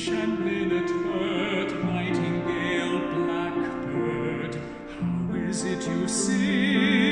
and linnet, bird, nightingale, blackbird, how is it you sing?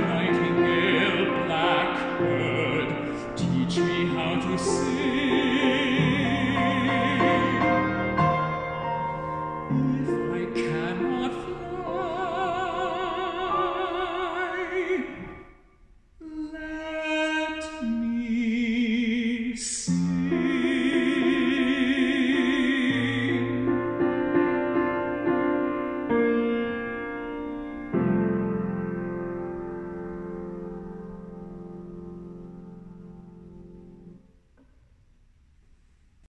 nightingale, blackbird, teach me how to sing.